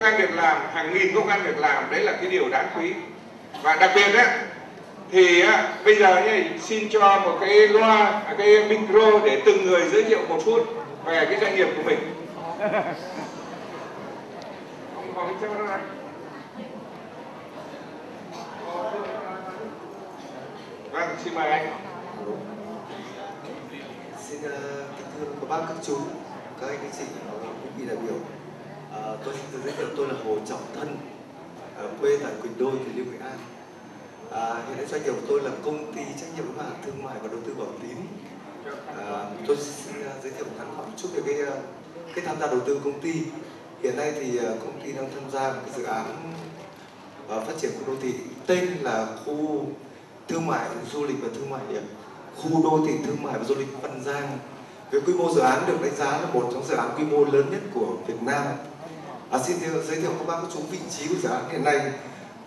công an việc làm hàng nghìn công an việc làm đấy là cái điều đáng quý. Và đặc biệt đấy thì á, bây giờ nhỉ, xin cho một cái loa cái micro để từng người giới thiệu một phút về cái doanh nghiệp của mình. Có vâng xin mời anh. Xin ờ, uh, thưa các bác, các chú, các anh, các chị và quý vị đại biểu. À, tôi xin tự giới thiệu tôi là Hồ Trọng Thân, à, quê tại Quỳnh Đôi, Quỳnh Lưu, Nghệ An. À, hiện nay doanh nghiệp của tôi là công ty trách nhiệm hữu hạn thương mại và đầu tư bảo tín. À, tôi xin uh, giới thiệu ngắn gọn một chút về cái uh, cái tham gia đầu tư công ty. Hiện nay thì uh, công ty đang tham gia một cái dự án uh, phát triển khu đô thị tên là khu thương mại du lịch và thương mại khu đô thị thương mại và du lịch Văn Giang với quy mô dự án được đánh giá là một trong dự án quy mô lớn nhất của Việt Nam. À, xin giới giới thiệu các bác các chú vị trí của dự án hiện nay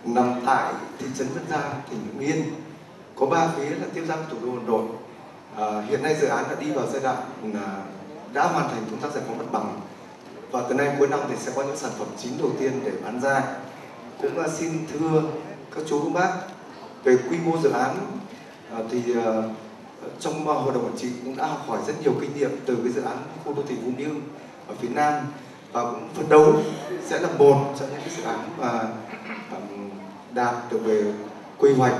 nằm tại thị trấn Vân Giang, tỉnh Hưng Yên. Có ba phía là tiếp giáp thủ đô Hà Nội. À, hiện nay dự án đã đi vào giai đoạn là đã hoàn thành công tác giải phóng mặt bằng và từ nay cuối năm thì sẽ có những sản phẩm chính đầu tiên để bán ra. Cũng là xin thưa các chú các bác về quy mô dự án à, thì à, trong hội đồng quản trị cũng đã học hỏi rất nhiều kinh nghiệm từ cái dự án khu đô thị Vũ Mỹ ở phía Nam và cũng phấn đấu sẽ là một trong những cái dự án mà um, đạt được về quy hoạch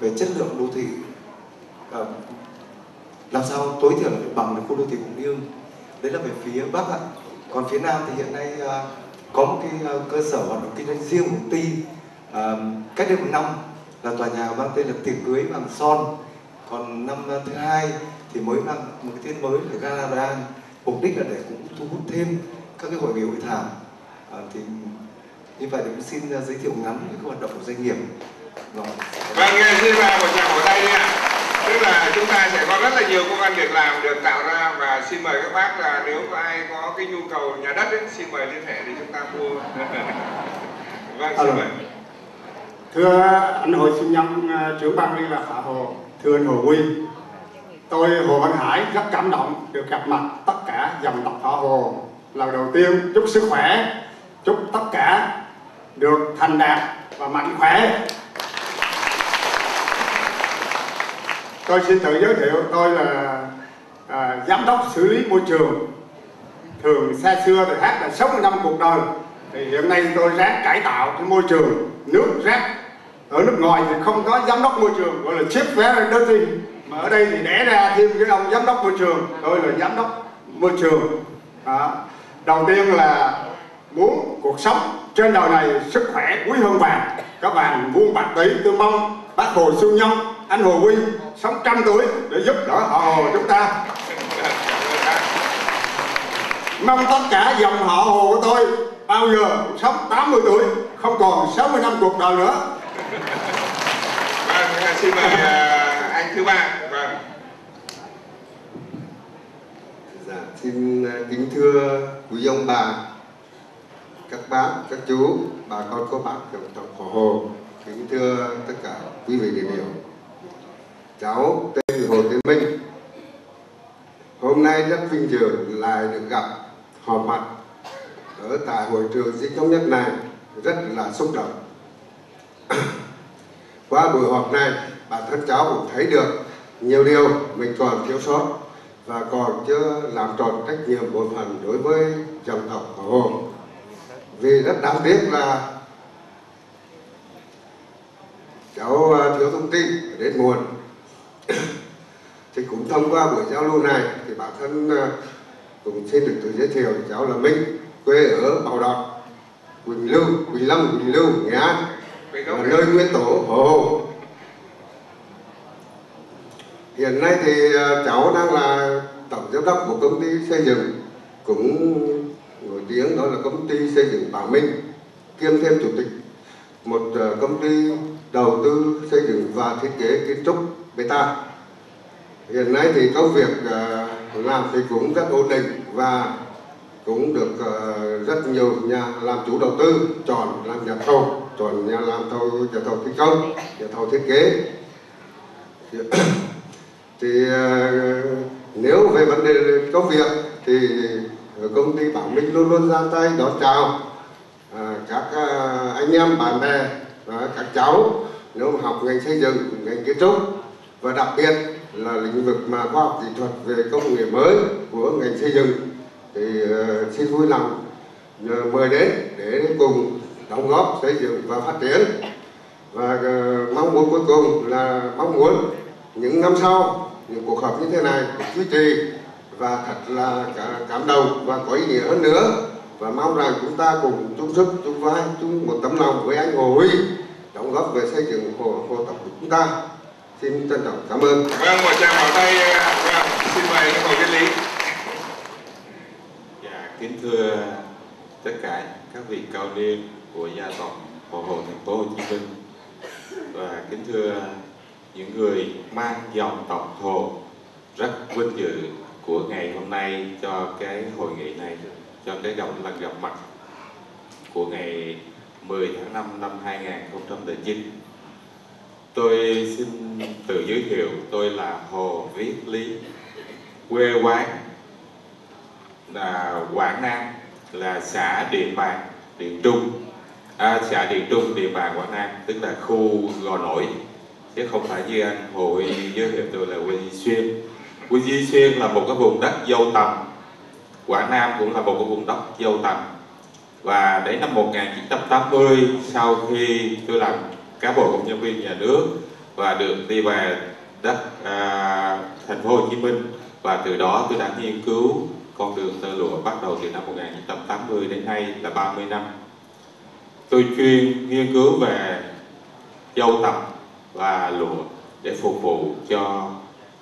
về chất lượng đô thị. Uh, làm sao tối thiểu được bằng được khu đô thị Hùng Mỹ đấy là về phía Bắc ạ. Còn phía Nam thì hiện nay uh, có một cái uh, cơ sở hoạt động kinh doanh riêng của ty uh, cách đây một năm là tòa nhà mang tên là tiệc cưới bằng son. Còn năm thứ hai thì mới làm một cái tên mới là Galadan mục đích là để cũng thu hút thêm các cái hội nghị hội thảo à, thì như vậy thì cũng xin uh, giới thiệu ngắn các hoạt động của doanh nghiệp Rồi. vâng xin vào một tràng vỗ tay đi ạ tức là chúng ta sẽ có rất là nhiều công an việc làm được tạo ra và xin mời các bác là nếu có ai có cái nhu cầu nhà đất ấy, xin mời liên hệ để chúng ta mua vâng xin Alo. mời Thưa anh Hồ Xuân Nhân, ờ, trưởng ban liên lạc Hạ Hồ, thưa anh Hồ Quy, tôi Hồ Văn Hải rất cảm động được gặp mặt tất cả dòng tộc Hạ Hồ lời đầu tiên chúc sức khỏe, chúc tất cả được thành đạt và mạnh khỏe. Tôi xin tự giới thiệu tôi là à, giám đốc xử lý môi trường. Thường xa xưa thì hát là 60 năm cuộc đời thì hiện nay tôi ráng cải tạo cái môi trường nước rác ở nước ngoài thì không có giám đốc môi trường gọi là chief variety mà ở đây thì đẻ ra thêm cái ông giám đốc môi trường tôi là giám đốc môi trường đó đầu tiên là muốn cuộc sống trên đời này sức khỏe quý hơn vàng. Các bạn vuông bạc tỷ tôi mong bác hồ xuân nhân, anh hồ quy, sống trăm tuổi để giúp đỡ họ, hồ chúng ta. Mong tất cả dòng họ, hồ của tôi, bao giờ cũng sống 80 tuổi, không còn 60 năm cuộc đời nữa. Vâng xin mời à, anh thứ ba vâng Dạ, xin à, kính thưa quý ông bà, các bác, các chú, bà con cô bác dòng tộc Hồ Hồ, kính thưa tất cả quý vị đại biểu. Cháu tên Hồ Tiến Minh. Hôm nay rất vinh dự lại được gặp họp mặt ở tại hội trường dinh thống nhất này rất là xúc động. Qua buổi họp này, bản thân cháu cũng thấy được nhiều điều mình còn thiếu sót và còn chưa làm tròn trách nhiệm bổn phận đối với dòng tộc Hồ Hồ. Vì rất đáng tiếc là cháu ờ, thiếu thông tin đến muộn. thì cũng thông qua buổi giao lưu này thì bản thân ờ, cũng xin được tự giới thiệu cháu là Minh, quê ở Bảo Đọt, Quỳnh Lưu, Quỳnh Lâm, Quỳnh Lưu, Nghệ An, nơi nguyên tổ Hồ Hồ. Hiện nay thì ờ, cháu đang là tổng giám đốc của công ty xây dựng cũng nổi tiếng đó là công ty xây dựng Bảo Minh kiêm thêm chủ tịch một ờ, công ty đầu tư xây dựng và thiết kế kiến trúc Beta. Hiện nay thì công việc ờ, làm thì cũng rất ổn định và cũng được rất nhiều nhà làm chủ đầu tư chọn làm nhà thầu, chọn nhà làm thầu nhà thầu thi công, nhà thầu thiết kế. Thì, ờ, nếu về vấn đề công việc thì công ty Bảo Minh luôn luôn ra tay đón chào ờ, các ờ, anh em bạn bè và các cháu nếu học ngành xây dựng ngành kiến trúc và đặc biệt là lĩnh vực mà khoa học kỹ thuật về công nghệ mới của ngành xây dựng thì xin vui lòng mời đến để cùng đóng góp xây dựng và phát triển. Và mong muốn cuối cùng là mong muốn những năm sau những cuộc họp như thế này duy trì và thật là cảm động và có ý nghĩa hơn nữa. Và mong rằng chúng ta cùng chung sức chung vai chung một tấm lòng với anh Hồ Huy đóng góp về xây dựng hồ hồ tộc của chúng ta. Xin trân trọng cảm ơn. Vâng một tràng pháo tay vâng, xin mời Hồ Thiên Lý. Dạ kính thưa tất cả các vị cao niên của gia tộc Hồ Hồ thành phố Hồ Chí Minh. Và kính thưa những người mang dòng tộc Hồ rất vinh dự của ngày hôm nay cho cái hội nghị này cho cái gặp lần gặp mặt của ngày 10 tháng 5 năm 2009. Tôi xin tự giới thiệu tôi là Hồ Viết Lý, quê quán là Quảng Nam, là xã Điện Bàn, Điện Trung, à, xã Điện Trung, Điện Bàn, Quảng Nam, tức là khu Gò Nổi, chứ không phải như anh hội giới thiệu tôi là quê Duy Xuyên. Quê Di Xuyên là một cái vùng đất dâu tầm, Quảng Nam cũng là một cái vùng đất dâu tầm và đến năm 1980 sau khi tôi làm cán bộ công nhân viên nhà nước và được đi về đất à, thành phố Hồ Chí Minh và từ đó tôi đã nghiên cứu con đường tơ lụa bắt đầu từ năm 1980 đến nay là 30 năm. Tôi chuyên nghiên cứu về dâu tằm và lụa để phục vụ cho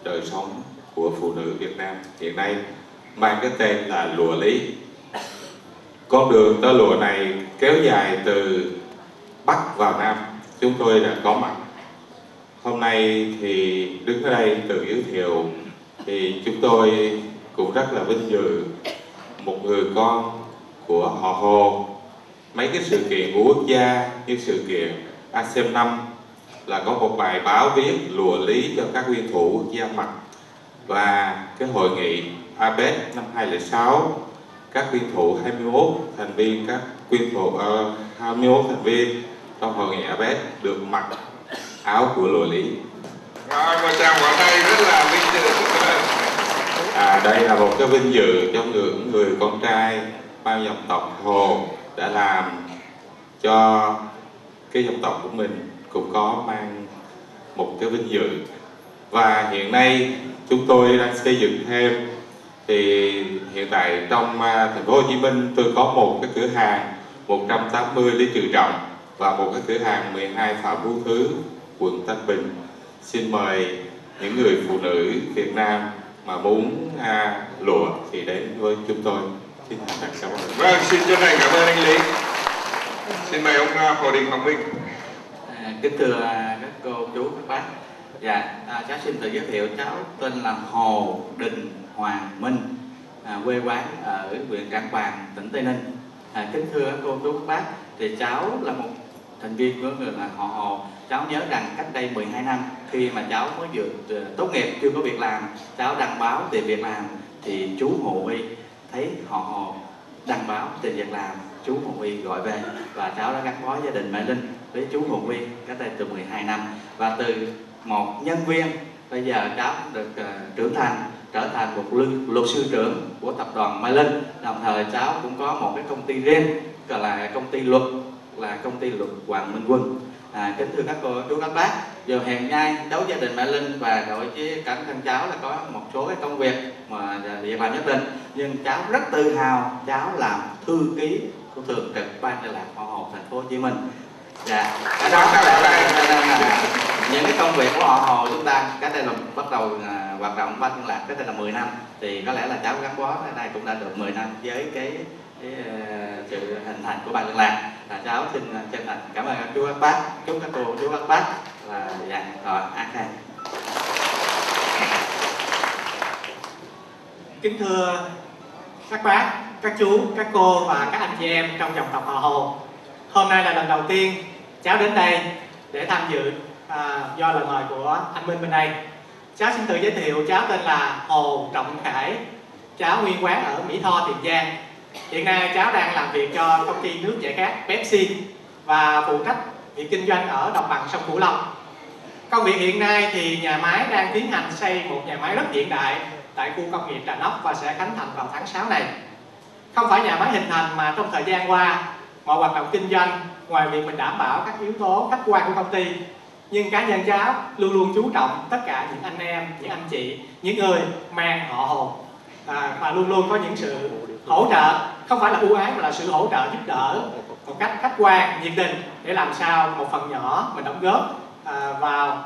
đời sống của phụ nữ Việt Nam. Hiện nay mang cái tên là lụa lý. Con đường tơ lụa này kéo dài từ Bắc vào Nam. Chúng tôi đã có mặt. Hôm nay thì đứng ở đây tự giới thiệu thì chúng tôi cũng rất là vinh dự một người con của họ Hồ. Mấy cái sự kiện của quốc gia như sự kiện ASEM 5 là có một bài báo viết lùa lý cho các nguyên thủ gia mặt và cái hội nghị APEC năm 2006 các nguyên thủ 21 thành viên các nguyên thủ uh, 21 thành viên trong hội nghị APEC được mặc áo của lụa lý. Rồi, một tràng vỗ tay rất là vinh dự. À, đây là một cái vinh dự cho người người con trai mang dòng tộc Hồ đã làm cho cái dòng tộc của mình cũng có mang một cái vinh dự. Và hiện nay chúng tôi đang xây dựng thêm. Thì hiện tại trong à, thành phố Hồ Chí Minh tôi có một cái cửa hàng 180 lý trừ trọng và một cái cửa hàng 12 Phạm Phú Thứ quận Tân Bình. Xin mời những người phụ nữ Việt Nam mà muốn à, lụa thì đến với chúng tôi. Xin thành cảm ơn vâng xin chân thành cảm ơn anh Lý. Xin mời ông à, Hồ Đình Hoàng Minh kính thưa à, các cô chú các bác. Dạ à, cháu xin tự giới thiệu cháu tên là Hồ Đình Hoàng Minh à, quê quán ở huyện Trảng Bàng tỉnh Tây Ninh. À, kính thưa các cô chú các bác thì cháu là một thành viên của người là họ Hồ. Cháu nhớ rằng cách đây 12 năm khi mà cháu mới vừa ờ, tốt nghiệp chưa có việc làm cháu đăng báo tìm việc làm thì chú Hồ Huy thấy họ Hồ đăng báo tìm việc làm chú Hồ Huy gọi về và cháu đã gắn bó gia đình Mẹ Linh với chú Hồ nguyên cách đây từ 12 năm. Và từ một nhân viên bây giờ cháu được uh, trưởng thành trở thành một luật sư trưởng của tập đoàn Mai Linh. Đồng thời cháu cũng có một cái công ty riêng gọi là công ty luật là công ty luật Hoàng Minh Quân. À, kính thưa các cô chú các bác giờ hèn nhai đấu gia đình Mai Linh và đội với cả thân cháu là có một số cái công việc mà địa bàn nhất định. Nhưng cháu rất tự hào cháu làm thư ký của thường trực ban liên lạc họ hồ thành phố Hồ Chí Minh dạ. Đó các bạn đây là những cái công việc của họ hồ chúng ta cái đây là bắt đầu à, hoạt động ban liên lạc cái đây là 10 năm. Thì có lẽ là cháu gắn bó cái này cũng đã được 10 năm với cái, cái uh, sự hình thành của ban liên lạc. Là cháu xin chân thành cảm ơn chú các bác. Chúc các cô chú các bác. Là dạ rồi ăn khang. Kính thưa các bác các chú các cô và các anh chị em trong dòng tộc họ hồ. Hôm nay là lần đầu tiên cháu đến đây để tham dự à, do lời mời của anh Minh bên đây cháu xin tự giới thiệu cháu tên là Hồ Trọng Khải cháu nguyên quán ở Mỹ Tho Tiền Giang Hiện nay cháu đang làm việc cho công ty nước giải khát Pepsi và phụ trách việc kinh doanh ở đồng bằng sông Cửu Long. Công việc hiện nay thì nhà máy đang tiến hành xây một nhà máy rất hiện đại tại khu công nghiệp trà nóc và sẽ khánh thành vào tháng 6 này. Không phải nhà máy hình thành mà trong thời gian qua mọi hoạt động kinh doanh ngoài việc mình đảm bảo các yếu tố khách quan của công ty nhưng cá nhân cháu luôn luôn chú trọng tất cả những anh em những anh chị những người mang họ hồn. À, và luôn luôn có những sự hỗ trợ không phải là ưu ái mà là sự hỗ trợ giúp đỡ một cách khách quan nhiệt tình để làm sao một phần nhỏ mình đóng góp à, vào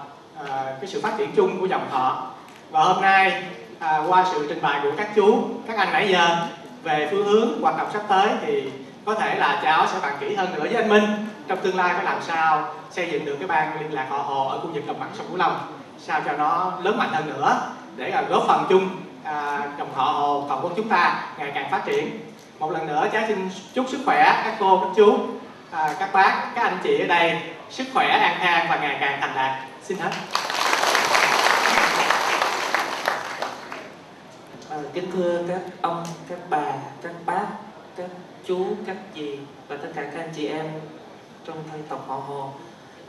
à, cái sự phát triển chung của dòng họ. Và hôm nay à, qua sự trình bày của các chú các anh nãy giờ về phương hướng hoạt động sắp tới thì có thể là cháu sẽ bàn kỹ hơn nữa với anh Minh. Trong tương lai phải làm sao xây dựng được cái ban liên lạc họ hồ ở khu vực đồng bằng sông Cửu Long sao cho nó lớn mạnh hơn nữa để à, góp phần chung à, đồng họ hồ cộng quốc chúng ta ngày càng phát triển. Một lần nữa cháu xin chúc sức khỏe các cô các chú à, các bác các anh chị ở đây. Sức khỏe an khang và ngày càng thành đạt. Xin hết. À, kính thưa các ông, các bà, các bác, các chú, các dì và tất cả các anh chị em trong thân tộc họ Hồ.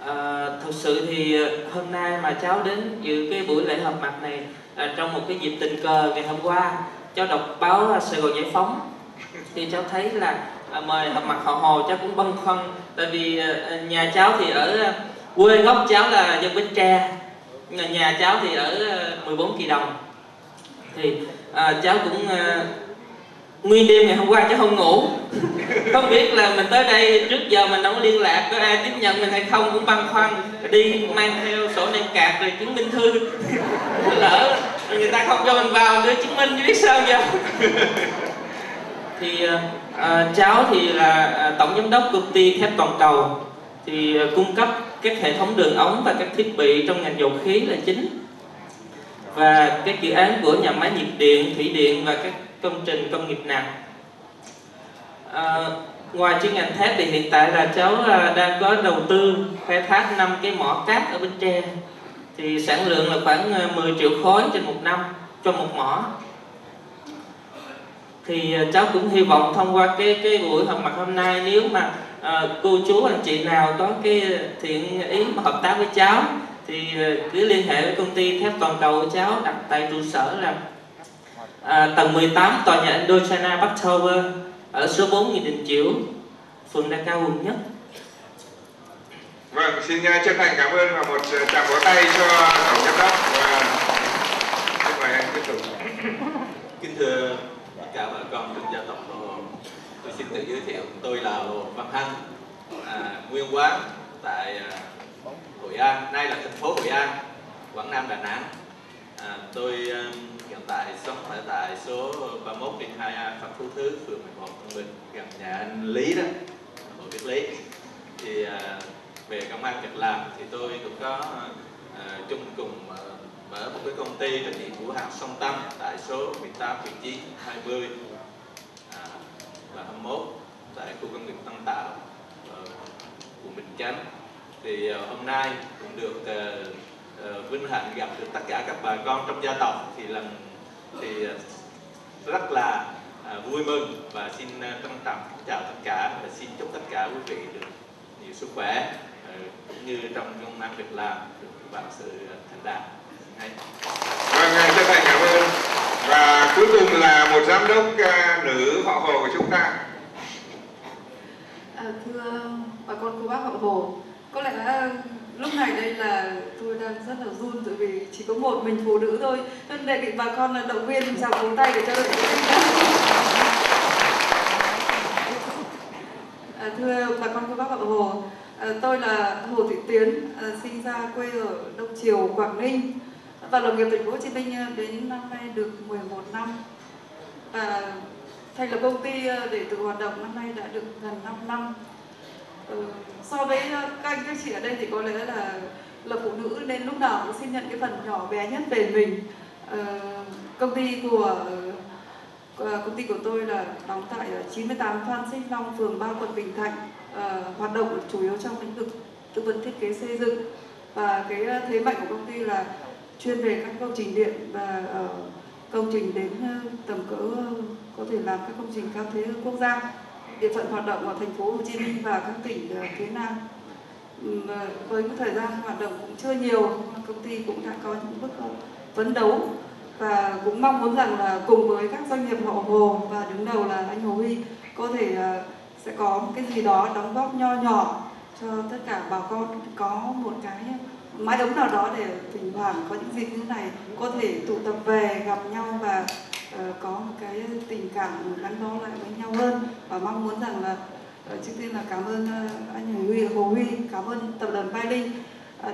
À, thực sự thì hôm nay mà cháu đến dự cái buổi lễ họp mặt này à, trong một cái dịp tình cờ ngày hôm qua cháu đọc báo Sài Gòn Giải Phóng thì cháu thấy là à, mời họp mặt họ Hồ cháu cũng băn khoăn tại vì à, nhà cháu thì ở à, quê gốc cháu là dân Bến Tre nhà, nhà cháu thì ở à, 14 Kỳ Đồng thì à, cháu cũng à, nguyên đêm ngày hôm qua chứ không ngủ. Không biết là mình tới đây trước giờ mình không liên lạc có ai tiếp nhận mình hay không cũng băn khoăn. Đi mang theo sổ đem cạc rồi chứng minh thư. Lỡ người ta không cho mình vào đưa chứng minh chứ biết sao giờ? Thì à, cháu thì là ờ, tổng giám đốc công ty thép toàn cầu. Thì cung cấp các hệ thống đường ống và các thiết bị trong ngành dầu khí là chính. Và các dự án của nhà máy nhiệt điện, thủy điện và các công trình công nghiệp nặng. À, ngoài chuyên ngành thép thì hiện tại là cháu à, đang có đầu tư khai thác 5 cái mỏ cát ở Bến Tre thì sản lượng là khoảng à, 10 triệu khối trên một năm cho một mỏ thì à, cháu cũng hy vọng thông qua cái cái buổi họp mặt hôm nay nếu mà à, cô chú anh chị nào có cái thiện ý mà hợp tác với cháu thì cứ liên hệ với công ty thép toàn cầu của cháu đặt tại trụ sở là à, tầng 18 tòa nhà Indochina Park Tower ở số 4 Nghị Định Chiểu, phường Đa Cao, quận nhất. Vâng, xin uh, chân thành cảm ơn và một uh, tràng vỗ tay cho tổng giám đốc và xin mời anh tiếp tục. Kính thưa tất cả bà con trong gia tộc Hồ tôi xin tự giới thiệu tôi là Hồ Văn Hân, à, nguyên quán tại à, Hội An, nay là thành phố Hội An, Quảng Nam, Đà Nẵng. À, tôi hiện tại sống ở tại số 31 trên 2A Phạm Phú Thứ, phường 11, Tân Bình, gần nhà anh Lý đó, Hồ Viết Lý. Thì à, về công an việc làm thì tôi cũng có à, chung cùng à, mở một cái công ty trách nhiệm hữu hạn Sông Tâm tại số 18, 19, 20 à, và 21 tại khu công nghiệp Tân Tạo, ờ, quận Bình Chánh thì uh, hôm nay cũng được uh, uh, vinh hạnh gặp được tất cả các bà con trong gia tộc thì lần thì uh, rất là uh, vui mừng và xin uh, trân trọng chào tất cả và xin chúc tất cả quý vị được nhiều sức khỏe uh, cũng như trong công năng việc làm được vào sự thành đạt. Vâng chân thành cảm ơn. Và cuối cùng là một giám đốc uh, nữ họ hồ của chúng ta. À, thưa bà con cô bác họ hồ có lẽ lúc này đây là tôi đang rất là run tại vì chỉ có một mình phụ nữ thôi. Nên đề nghị bà con là động viên chào vỗ tay để cho đội à, thưa bà con cô bác ở hồ à, tôi là hồ thị tiến à, sinh ra quê ở đông triều quảng ninh và lập nghiệp thành phố hồ chí minh à, đến năm nay được 11 năm. Và thành lập công ty à, để tự hoạt động năm nay đã được gần 5 năm ừ, so với ờ, các anh các chị ở đây thì có lẽ là là phụ nữ nên lúc nào cũng xin nhận cái phần nhỏ bé nhất về mình. Uh, công ty của uh, công ty của tôi là đóng tại 98 Phan Xích Long phường 3 quận Bình Thạnh. Uh, hoạt động chủ yếu trong lĩnh vực tư vấn thiết kế xây dựng. Và cái thế mạnh của công ty là chuyên về các công trình điện và uh, công trình đến uh, tầm cỡ có thể làm các công trình cao thế quốc gia địa phận hoạt động ở thành phố Hồ Chí Minh và các tỉnh ờ, phía Nam. Với cái thời gian hoạt động cũng chưa nhiều công ty cũng đã có những bước ờ, phấn đấu và cũng mong muốn rằng là cùng với các doanh nghiệp họ Hồ và đứng đầu là anh Hồ Huy có thể ờ, sẽ có một cái gì đó đóng góp nho nhỏ cho tất cả bà con. Có một cái mái ấm nào đó để thỉnh thoảng có những dịp như này có thể tụ tập về gặp nhau và Ờ, có một cái tình cảm gắn bó lại với nhau hơn và mong muốn rằng là ờ, trước tiên là cảm ơn ờ, anh anh Huy, Hồ Huy, cảm ơn tập đoàn Mai Linh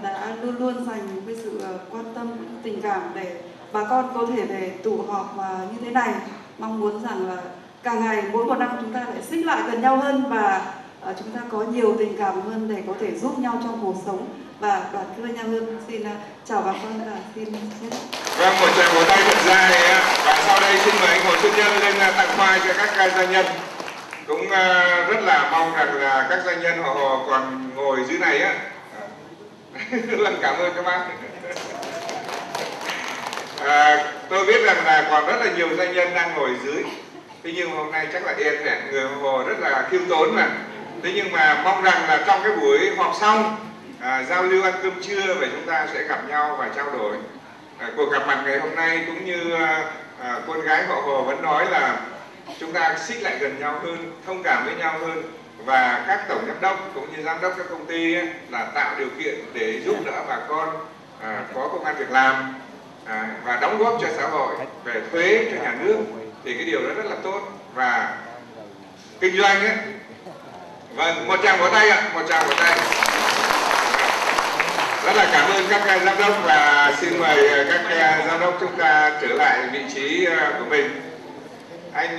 đã luôn luôn dành cái sự quan tâm, tình cảm để bà con có thể để tụ họp và như thế này. Mong muốn rằng là càng ngày mỗi một năm chúng ta lại xích lại gần nhau hơn và chúng ta có nhiều tình cảm hơn để có thể giúp nhau trong cuộc sống và đoàn kết với nhau hơn xin uh, chào bà con và xin vâng một tràng vỗ tay thật dài và sau đây xin mời anh Hồ Xuân Nhân lên à, tặng hoa cho các gia nhân. Cũng uh, rất là mong rằng là các doanh nhân họ còn ngồi dưới này á lần cảm ơn các bác. À, tôi biết rằng là còn rất là nhiều doanh nhân đang ngồi dưới. Thế nhưng hôm nay chắc là yên hẹn người hồ rất là khiêm tốn mà. Thế nhưng mà mong rằng là trong cái buổi họp xong à, giao lưu ăn cơm trưa và chúng ta sẽ gặp nhau và trao đổi. À, cuộc gặp mặt ngày hôm nay cũng như à, à, con gái họ hồ vẫn nói là chúng ta xích lại gần nhau hơn thông cảm với nhau hơn và các tổng giám đốc cũng như giám đốc các công ty ấy, là tạo điều kiện để giúp đỡ bà con à, có công an việc làm à, và đóng góp cho xã hội về thuế cho nhà nước thì cái điều đó rất là tốt. Và kinh doanh ấy vâng một tràng vỗ tay ạ một tràng vỗ tay rất là cảm ơn các giám đốc và xin mời ờ, các ờ, giám đốc chúng ta trở lại vị trí ờ, của mình. Anh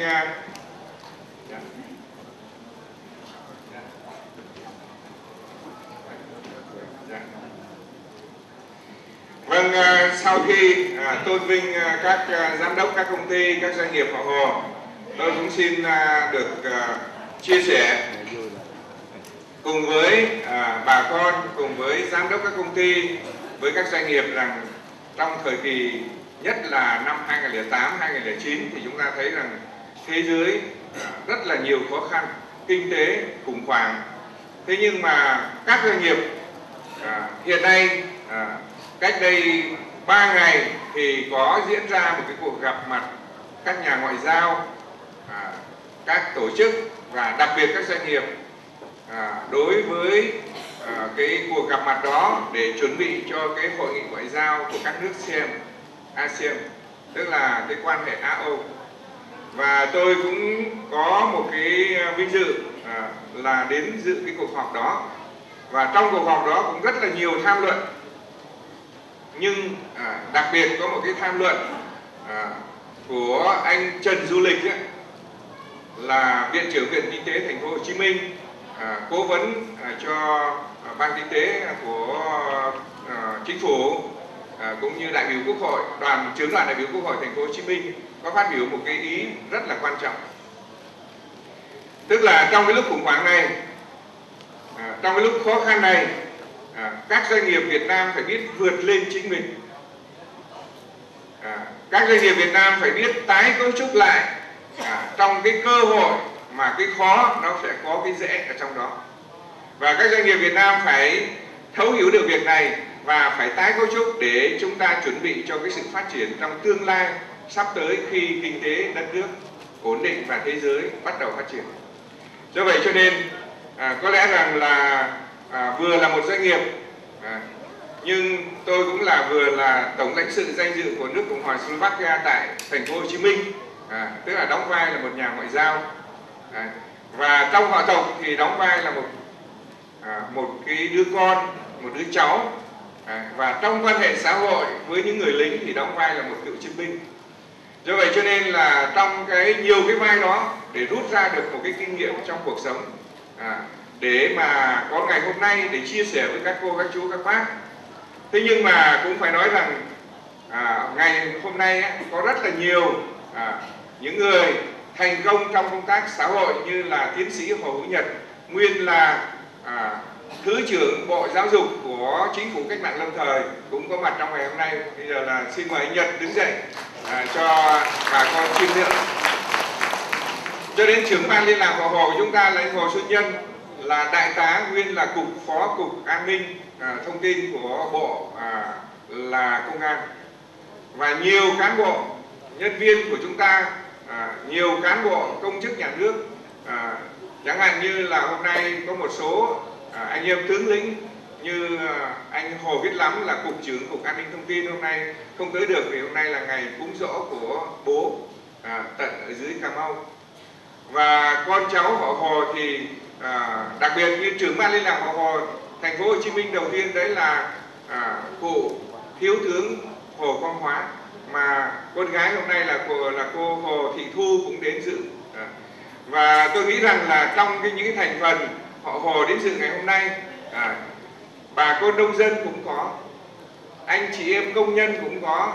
Vâng, sau khi tôn vinh các giám đốc các công ty, các doanh nghiệp họ Hồ, tôi cũng xin được chia sẻ cùng với à, bà con cùng với giám đốc các công ty với các doanh nghiệp rằng trong thời kỳ nhất là năm 2008 2009 thì chúng ta thấy rằng thế giới à, rất là nhiều khó khăn kinh tế khủng hoảng. Thế nhưng mà các doanh nghiệp à, hiện nay à, cách đây 3 ngày thì có diễn ra một cái cuộc gặp mặt các nhà ngoại giao à, các tổ chức và đặc biệt các doanh nghiệp à, đối với à, cái cuộc gặp mặt đó để chuẩn bị cho cái hội nghị ngoại giao của các nước ASEAN, ASEAN tức là cái quan hệ Á Âu. Và tôi cũng có một cái à, vinh dự à, là đến dự cái cuộc họp đó. Và trong cuộc họp đó cũng rất là nhiều tham luận. Nhưng à, đặc biệt có một cái tham luận à, của anh Trần Du Lịch ấy, là viện trưởng viện kinh tế thành phố Hồ Chí Minh à, cố vấn à, cho à, ban kinh tế của à, chính phủ à, cũng như đại biểu quốc hội đoàn trưởng đoàn đại biểu quốc hội thành phố Hồ Chí Minh có phát biểu một cái ý rất là quan trọng. Tức là trong cái lúc khủng hoảng này à, trong cái lúc khó khăn này à, các doanh nghiệp Việt Nam phải biết vượt lên chính mình. À, các doanh nghiệp Việt Nam phải biết tái cấu trúc lại à, trong cái cơ hội mà cái khó nó sẽ có cái dễ ở trong đó và các doanh nghiệp Việt Nam phải thấu hiểu được việc này và phải tái cấu trúc để chúng ta chuẩn bị cho cái sự phát triển trong tương lai sắp tới khi kinh tế đất nước ổn định và thế giới bắt đầu phát triển. Do vậy cho nên à, có lẽ rằng là à, vừa là một doanh nghiệp à, nhưng tôi cũng là vừa là tổng lãnh sự danh dự của nước Cộng hòa Slovakia tại thành phố Hồ Chí Minh, à, tức là đóng vai là một nhà ngoại giao và trong họ tộc thì đóng vai là một à, một cái đứa con một đứa cháu. À, và trong quan hệ xã hội với những người lính thì đóng vai là một cựu chiến binh. Do vậy cho nên là trong cái nhiều cái vai đó để rút ra được một cái kinh nghiệm trong cuộc sống à, để mà có ngày hôm nay để chia sẻ với các cô các chú các bác. Thế nhưng mà cũng phải nói rằng à, ngày hôm nay á, có rất là nhiều à, những người thành công trong công tác xã hội như là tiến sĩ Hồ Hữu Nhật nguyên là à, thứ trưởng bộ giáo dục của chính phủ cách mạng lâm thời cũng có mặt trong ngày hôm nay. Bây giờ là xin mời anh Nhật đứng dậy à, cho bà con chiêm ngưỡng. Cho đến trưởng ban liên lạc của hồ của chúng ta là anh Hồ Xuân Nhân là đại tá nguyên là cục phó cục an ninh à, thông tin của bộ à, là công an. Và nhiều cán bộ nhân viên của chúng ta à, nhiều cán bộ công chức nhà nước à, chẳng hạn như là hôm nay có một số à, anh em tướng lĩnh như à, anh Hồ Viết Lắm là cục trưởng cục an ninh thông tin hôm nay không tới được vì hôm nay là ngày cúng dỗ của bố à, tận ở dưới Cà Mau. Và con cháu họ Hồ thì à, đặc biệt như trưởng ban liên lạc họ Hồ thành phố Hồ Chí Minh đầu tiên đấy là à, cụ thiếu tướng Hồ Quang Hóa mà con gái hôm nay là cô là cô Hồ Thị Thu cũng đến dự. À, và tôi nghĩ rằng là trong cái những cái thành phần họ Hồ đến dự ngày hôm nay à, bà con nông dân cũng có anh chị em công nhân cũng có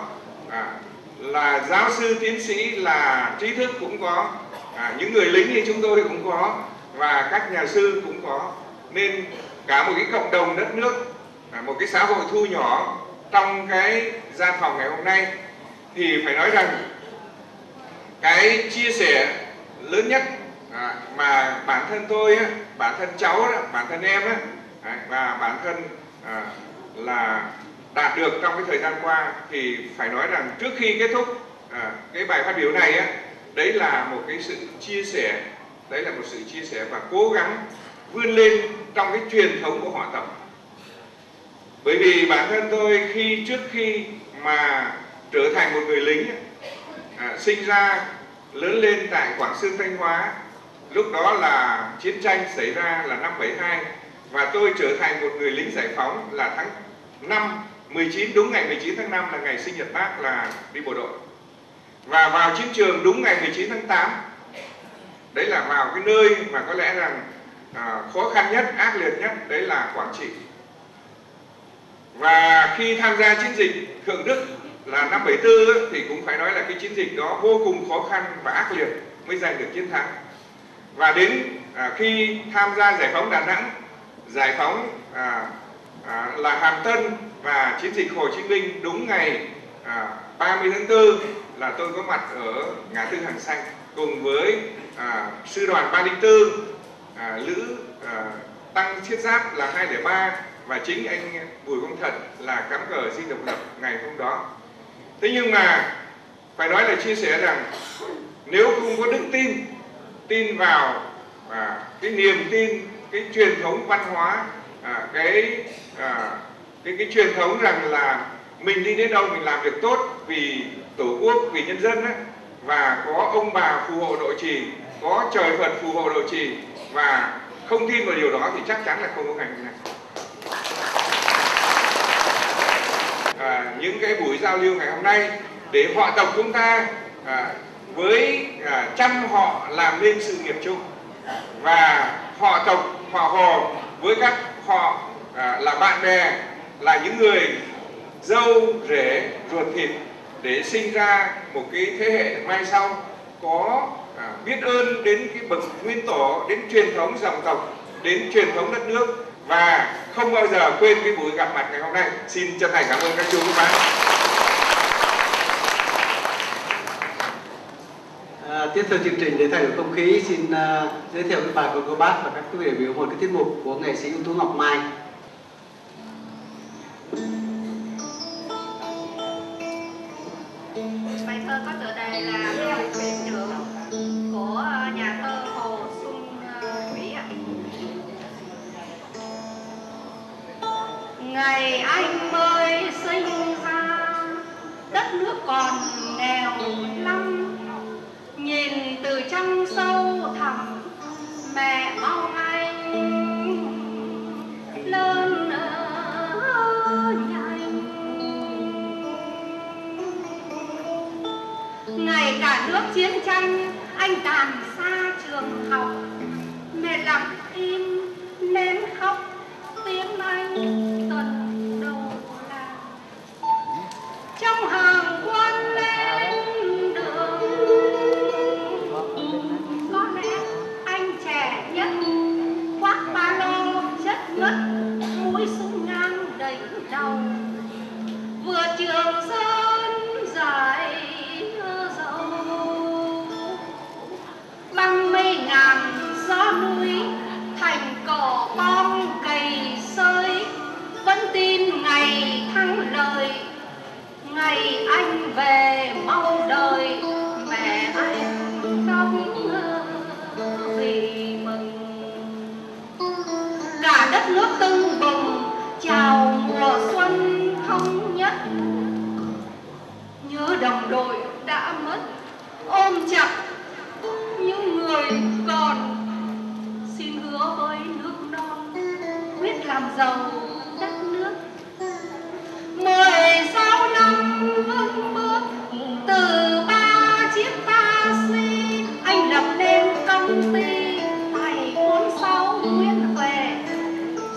à, là giáo sư tiến sĩ là trí thức cũng có à, những người lính như chúng tôi cũng có và các nhà sư cũng có. Nên cả một cái cộng đồng đất nước à, một cái xã hội thu nhỏ trong cái gian phòng ngày hôm nay thì phải nói rằng cái chia sẻ lớn nhất à, mà bản thân tôi á, bản thân cháu đó, bản thân em á, à, và bản thân à, là đạt được trong cái thời gian qua thì phải nói rằng trước khi kết thúc à, cái bài phát biểu này á, đấy là một cái sự chia sẻ đấy là một sự chia sẻ và cố gắng vươn lên trong cái truyền thống của họ tộc bởi vì bản thân tôi khi trước khi mà trở thành một người lính à, sinh ra lớn lên tại Quảng Sương Thanh Hóa. Lúc đó là chiến tranh xảy ra là năm 72 và tôi trở thành một người lính giải phóng là tháng 5 19 đúng ngày 19 tháng 5 là ngày sinh nhật bác là đi bộ đội. Và vào chiến trường đúng ngày 19 tháng 8 đấy là vào cái nơi mà có lẽ rằng à, khó khăn nhất ác liệt nhất đấy là Quảng Trị. Và khi tham gia chiến dịch Thượng Đức là năm 74 thì cũng phải nói là cái chiến dịch đó vô cùng khó khăn và ác liệt mới giành được chiến thắng. Và đến à, khi tham gia giải phóng Đà Nẵng giải phóng à, à, là Hàm Tân và chiến dịch Hồ Chí Minh đúng ngày à, 30 tháng 4 là tôi có mặt ở ngã tư Hàng Xanh cùng với à, sư đoàn 304 à, lữ à, tăng thiết giáp là 203 và chính anh Bùi Công Thận là cắm cờ xin độc lập ngày hôm đó thế nhưng mà phải nói là chia sẻ rằng nếu không có đức tin tin vào à, cái niềm tin cái truyền thống văn hóa à, cái à, cái cái truyền thống rằng là mình đi đến đâu mình làm việc tốt vì tổ quốc vì nhân dân ấy, và có ông bà phù hộ độ trì có trời Phật phù hộ độ trì và không tin vào điều đó thì chắc chắn là không có ngày hôm nay. À, những cái buổi giao lưu ngày hôm nay để họ tộc chúng ta à, với à, chăm họ làm nên sự nghiệp chung. Và họ tộc họ hồ với các họ à, là bạn bè là những người dâu rể ruột thịt để sinh ra một cái thế hệ mai sau có à, biết ơn đến cái bậc nguyên tổ đến truyền thống dòng tộc đến truyền thống đất nước và không bao giờ quên cái buổi gặp mặt ngày hôm nay. Xin chân thành cảm ơn các chú các bác À, tiếp theo chương trình để thay đổi không khí. Xin uh, giới thiệu với bà con cô bác và các quý vị đại biểu một cái tiết mục của nghệ sĩ ưu tú Ngọc Mai. Bài thơ có tựa đề là Nguyện Trưởng của nhà Ngày anh mới sinh ra. Đất nước còn nghèo lắm. Nhìn từ trong sâu thẳm, mẹ mong anh lớn nhanh ngày cả nước chiến tranh, anh tàn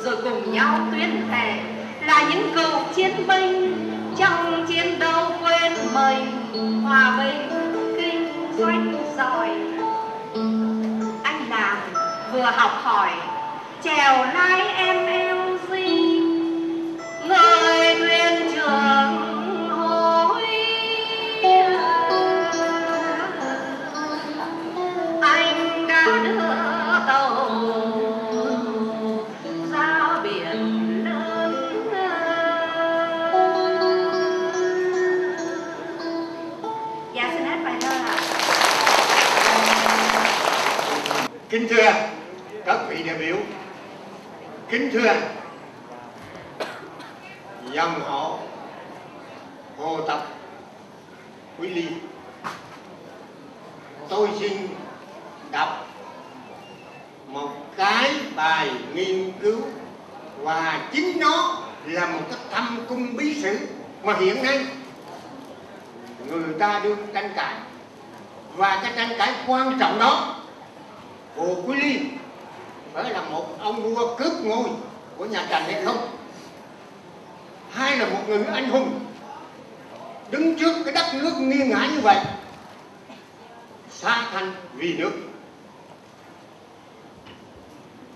rồi cùng nhau tuyên thệ là những cựu chiến binh trong chiến đấu quên mình, hòa bình, kinh doanh giỏi. Anh làm vừa học hỏi, trèo lái MLG người thuyền trưởng kính thưa dòng họ hồ tập, quý ly. Tôi xin đọc một cái bài nghiên cứu và chính nó là một cái thâm cung bí sử mà hiện nay người ta đương tranh cãi. Và cái tranh cãi quan trọng đó Hồ Quý Ly phải là một ông vua cướp ngôi của nhà Trần hay không? Hai là một người anh hùng đứng trước cái đất nước nghiêng ngã như vậy, xa thành vì nước,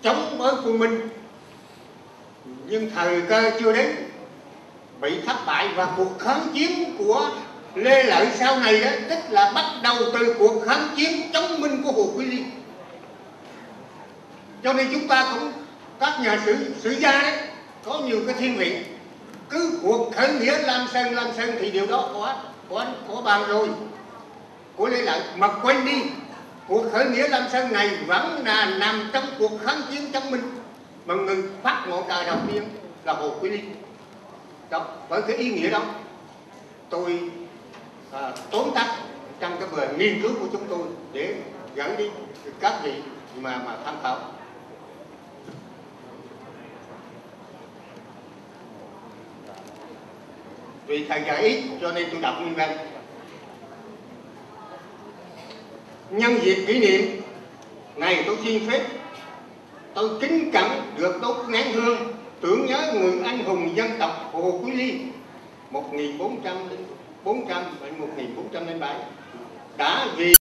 chống với quân Minh nhưng thời cơ chưa đến, bị thất bại và cuộc kháng chiến của Lê Lợi sau này đó, tức là bắt đầu từ cuộc kháng chiến chống Minh của Hồ Quý Ly cho nên chúng ta cũng các nhà sử sử gia đấy có nhiều cái thiên vị. Cứ cuộc khởi nghĩa Lam Sơn Lam Sơn thì điều đó có có có bàn rồi. Của Lê Lợi mà quên đi cuộc khởi nghĩa Lam Sơn này vẫn là nằm trong cuộc kháng chiến chống Minh. Mà người phát ngọn cờ đầu tiên là Hồ Quý Ly. Đó với cái ý nghĩa đó tôi à, tóm tắt trong cái vừa nghiên cứu của chúng tôi để gửi đi các vị mà mà tham khảo. Vì thời gian ít cho nên tôi đọc nguyên văn. Nhân dịp kỷ niệm, này tôi xin phép, tôi kính cẩn được đốt nén hương, tưởng nhớ người anh hùng dân tộc Hồ Quý Ly 1400 400 1407 đã vì